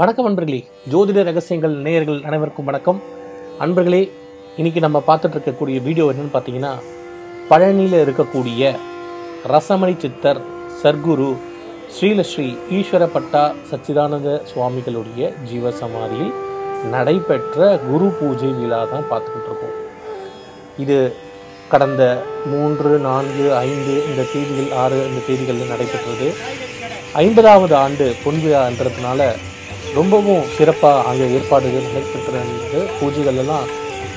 வணக்கம் அன்பர்களே ஜோதிட ரகசியங்கள் நேயர்கள் அனைவருக்கும் வணக்கம். அன்பர்களே இன்னைக்கு நம்ம பார்த்துட்டு இருக்கக்கூடிய வீடியோ என்னென்னு பார்த்தீங்கன்னா பழனியில் இருக்கக்கூடிய ரசமணி சித்தர் சர்க்குரு ஸ்ரீலஸ்ரீ ஈஸ்வரப்பட்டா சச்சிதானந்த சுவாமிகளுடைய ஜீவசமாதியில் நடைபெற்ற குரு பூஜை விழா தான் பார்த்துக்கிட்டு இருக்கோம். இது கடந்த மூன்று நான்கு ஐந்து இந்த தேதிகள் ஆறு இந்த தேதிகளில் நடைபெற்றது. ஐம்பதாவது ஆண்டு பொன்விழான்றதுனால ரொம்பவும் சிறப்பாக அங்கே ஏற்பாடுகள் நடைபெற்றிருந்தது பூஜைகள் எல்லாம்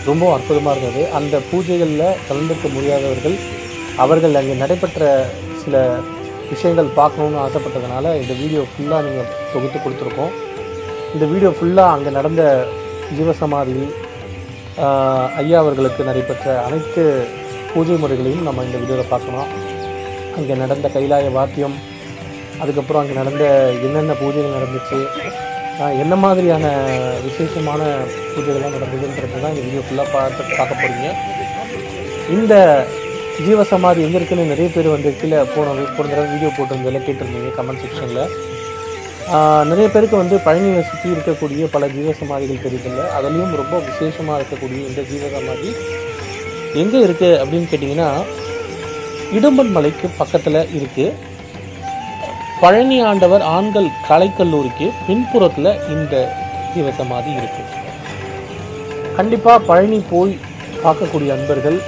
ரொம்ப அற்புதமாக இருந்தது. அந்த பூஜைகளில் கலந்துக்க முடியாதவர்கள் அவர்கள் அங்கே நடைபெற்ற சில விஷயங்கள் பார்க்கணுன்னு ஆசைப்பட்டதுனால இந்த வீடியோ ஃபுல்லாக நீங்கள் தொகுத்து கொடுத்துருக்கோம். இந்த வீடியோ ஃபுல்லாக அங்கே நடந்த ஜீவசமாதி ஐயா அவர்களுக்கு நடைபெற்ற அனைத்து பூஜை முறைகளையும் நம்ம இந்த வீடியோவில் பார்க்கலாம். அங்கே நடந்த கைலாய வாத்தியம் அதுக்கப்புறம் அங்கே நடந்த என்னென்ன பூஜைகள் நடந்துச்சு என்ன மாதிரியான விசேஷமான பூஜைகள்லாம் நடந்ததுன்றது தான் இந்த வீடியோ ஃபுல்லாக பார்த்து பார்க்க போகிறீங்க இந்த ஜீவசமாதி எங்கே இருக்குன்னு நிறைய பேர் வந்து கீழே போன போன தடவை வீடியோ போட்டிருந்ததில் கேட்டிருந்தீங்க கமெண்ட் செக்ஷனில் நிறைய பேருக்கு வந்து பழனியை சுற்றி இருக்கக்கூடிய பல ஜீவசமாதிகள் தெரியுதில்ல. அதுலேயும் ரொம்ப விசேஷமாக இருக்கக்கூடிய இந்த ஜீவசமாதி எங்கே இருக்குது அப்படின்னு கேட்டிங்கன்னா இடும்பன் மலைக்கு பக்கத்தில் இருக்குது பழனி ஆண்டவர் ஆண்கள் கலைக்கல்லூரிக்கு பின்புறத்தில் இந்த ஜீவசமாதி இருக்கு. கண்டிப்பாக பழனி போய் பார்க்கக்கூடிய அன்பர்கள்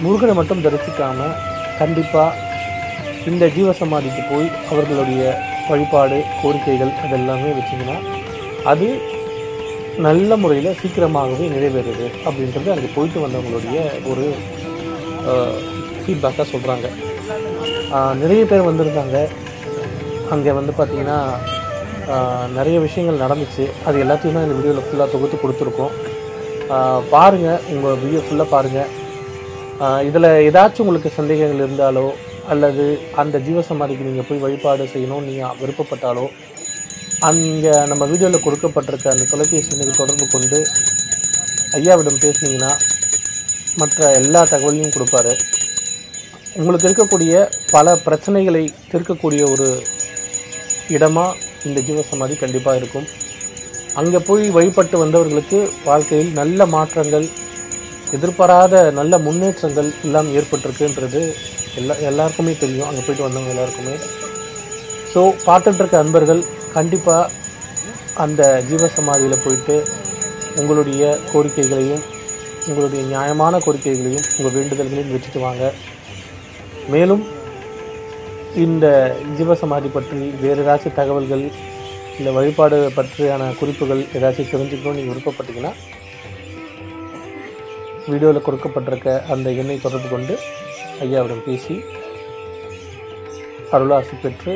முருகனை மட்டும் தரிசிக்காம கண்டிப்பாக இந்த ஜீவசமாதிக்கு போய் அவர்களுடைய வழிபாடு கோரிக்கைகள் அதெல்லாமே வச்சிங்கன்னா அது நல்ல முறையில் சீக்கிரமாகவே நிறைவேறுது அப்படின்றது அங்கே போயிட்டு வந்தவங்களுடைய ஒரு ஃபீட்பேக்காக சொல்கிறாங்க நிறைய பேர் வந்திருந்தாங்க. அங்கே வந்து பார்த்திங்கன்னா நிறைய விஷயங்கள் நடந்துச்சு. அது எல்லாத்தையும் தான் இந்த வீடியோவில் ஃபுல்லாக தொகுத்து கொடுத்துருக்கோம். பாருங்கள் உங்கள் வீடியோ ஃபுல்லாக பாருங்கள் இதில் ஏதாச்சும் உங்களுக்கு சந்தேகங்கள் இருந்தாலோ அல்லது அந்த ஜீவசமாதிக்கு நீங்கள் போய் வழிபாடு செய்யணும்னு நீங்கள் விருப்பப்பட்டாலோ அங்கே நம்ம வீடியோவில் கொடுக்கப்பட்டிருக்க அந்த தொலைபேசி எண்ணுக்கு தொடர்பு கொண்டு ஐயாவிடம் பேசுனீங்கன்னா மற்ற எல்லா தகவலையும் கொடுப்பாரு. உங்களுக்கு இருக்கக்கூடிய பல பிரச்சனைகளை தீர்க்கக்கூடிய ஒரு இடமாக இந்த ஜீவசமாதி கண்டிப்பாக இருக்கும். அங்கே போய் வழிபட்டு வந்தவர்களுக்கு வாழ்க்கையில் நல்ல மாற்றங்கள் எதிர்பாராத நல்ல முன்னேற்றங்கள் எல்லாம் ஏற்பட்டிருக்குன்றது எல்லா எல்லாருக்குமே தெரியும். அங்கே போயிட்டு வந்தவங்க எல்லாருக்குமே. ஸோ பார்த்துட்டுருக்க அன்பர்கள் கண்டிப்பாக அந்த ஜீவசமாதியில் போயிட்டு உங்களுடைய கோரிக்கைகளையும் உங்களுடைய நியாயமான கோரிக்கைகளையும் உங்கள் வேண்டுதல்களையும் வச்சுட்டு வாங்க. மேலும் இந்த ஜீவசமாதி பற்றி வேறு ஏதாச்சும் தகவல்கள் இல்லை வழிபாடு பற்றியான குறிப்புகள் ஏதாச்சும் தெரிஞ்சுக்கணும்னு நீங்கள் விருப்பப்பட்டீங்கன்னா வீடியோவில் கொடுக்கப்பட்டிருக்க அந்த எண்ணை தொடர்பு கொண்டு ஐயாவிடம் பேசி அருளாசி பெற்று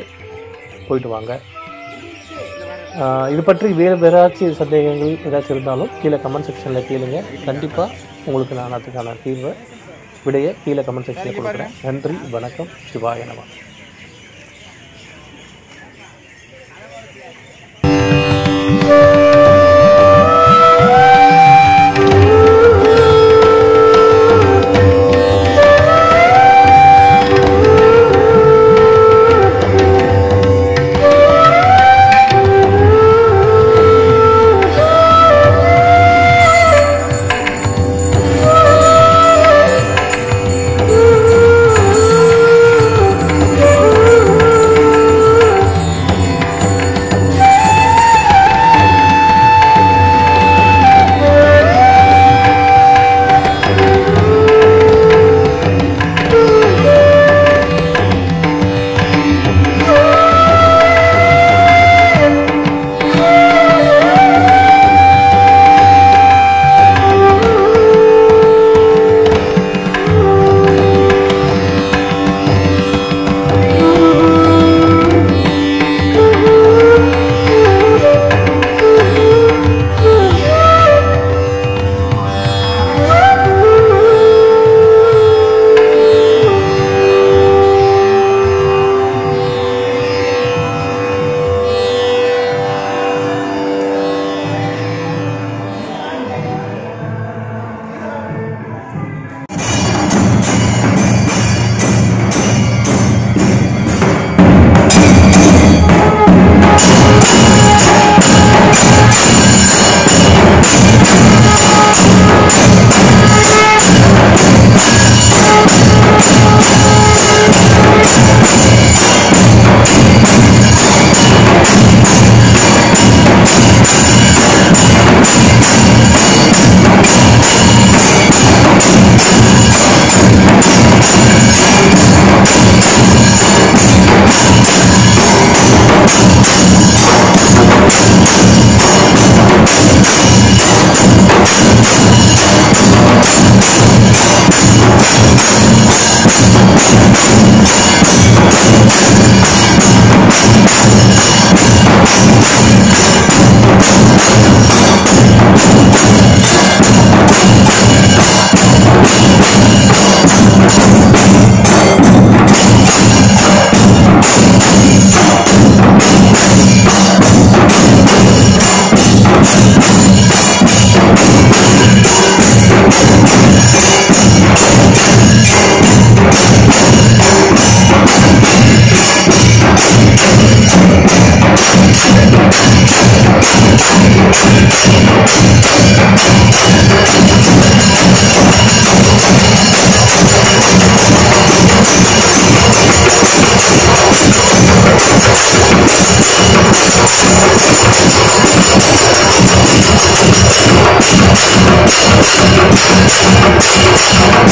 போயிட்டு வாங்க. இது பற்றி வேறு வேறாச்சும் சந்தேகங்கள் ஏதாச்சும் இருந்தாலும் கீழே கமெண்ட் செக்ஷனில் கேளுங்க. கண்டிப்பாக உங்களுக்கு நான் அதுக்கான தீர்வை விடைய கீழே கமெண்ட் செக்ஷனில் கொடுக்குறேன். நன்றி வணக்கம் சிவாய நம.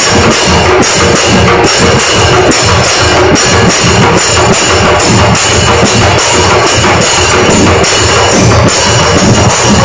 Thank you.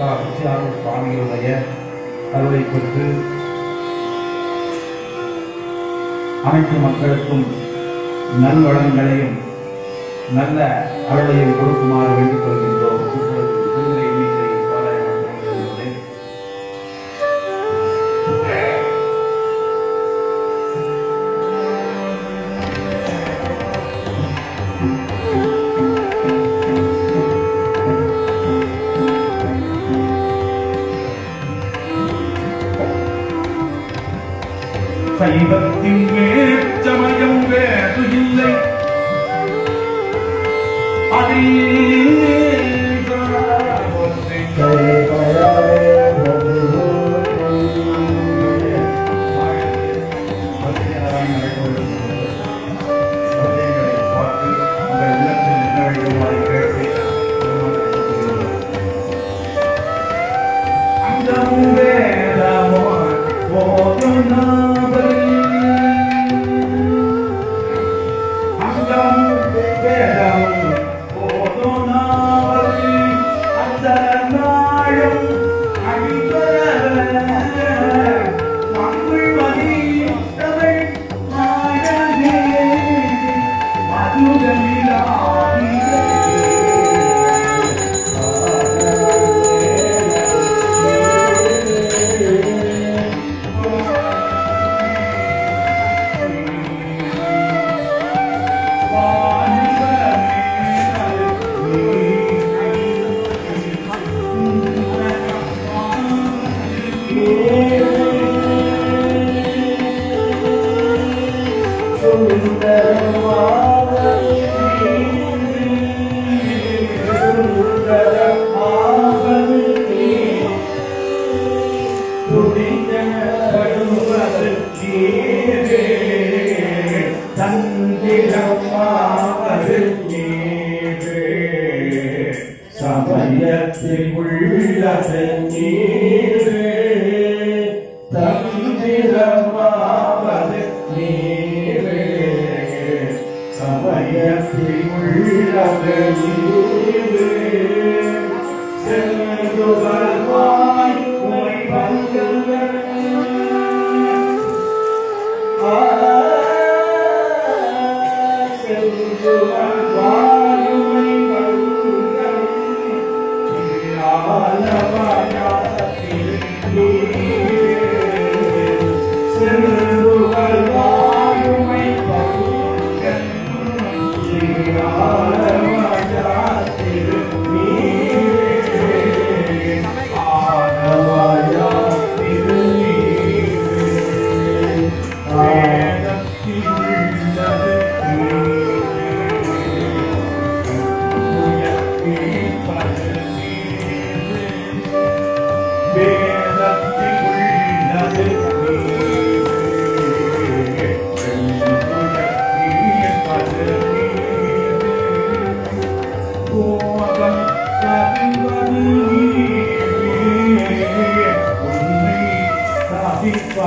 ஈஸ்வர பிரதாப் சுவாமிகளுடைய அருளை பெற்று அனைத்து மக்களுக்கும் நல்வளங்களையும் நல்ல அருளையும் கொடுக்குமாறு வேண்டிக் கொள்கின்றோம். சைவத்தின் மேற்சமயம் வேறு இல்லை. அதில் Thank you.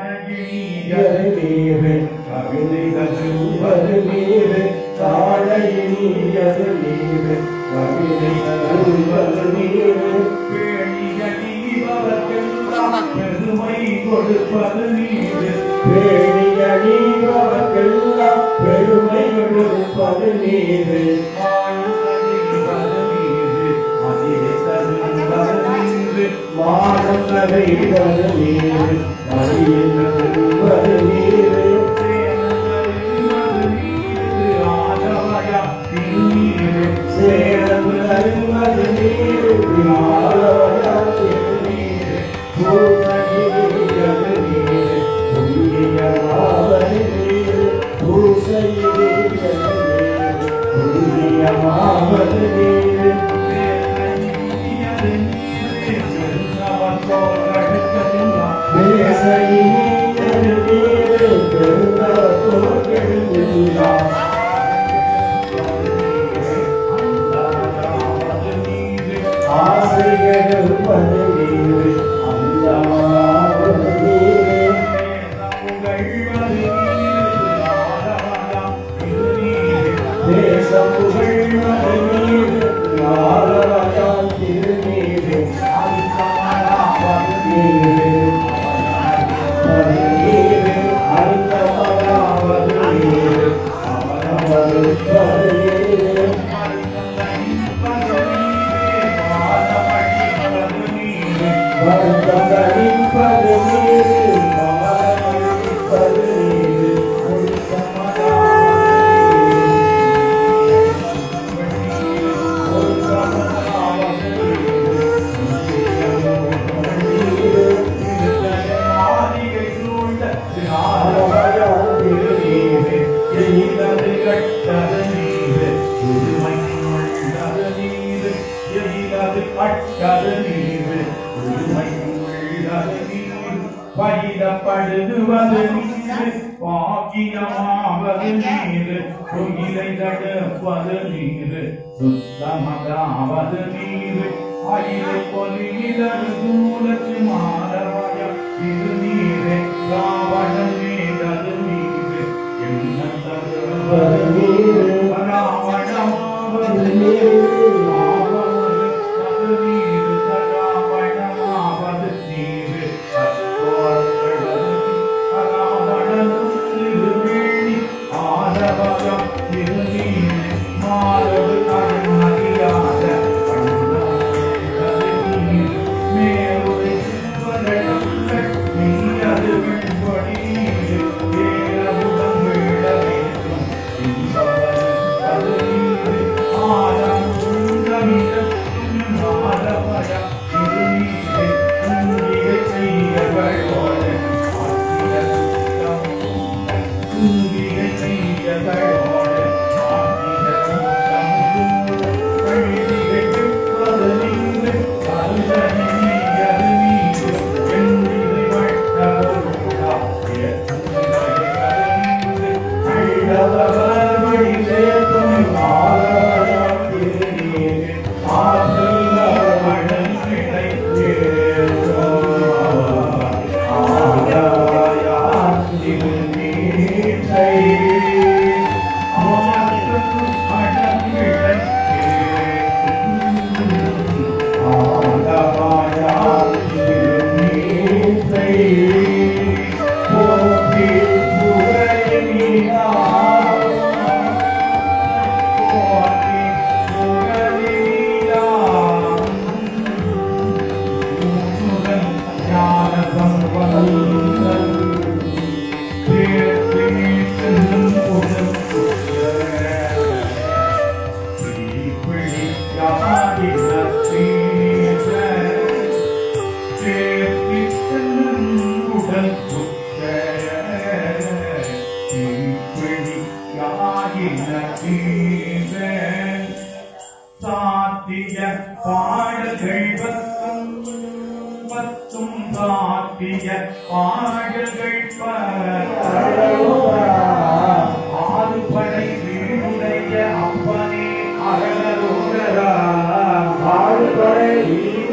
காணகியது நீர் கவிதை தருவது நீர் காணையியது நீர் கவிதை தருவது நீர் பேணிய நீவர்க்கெல்லாம் பெருமை கொடுப்பது நீர் பேணிய நீவர்க்கெல்லாம் பெருமை கொடுப்பது நீர் மானங்களை நீர் மதியது நீர் பயிரப்படுவது நீர் பாக்கியமாவது நீர். பொய்யிலை தடுப்பது நீர் சுத்தமதாவது நீர். அயிலை பொலிவிலர் சூழச்சு மாறவயம் இது நீரே ராவண நீரது நீர். என்ன தருவது நீர் தருவ நீர். Amém.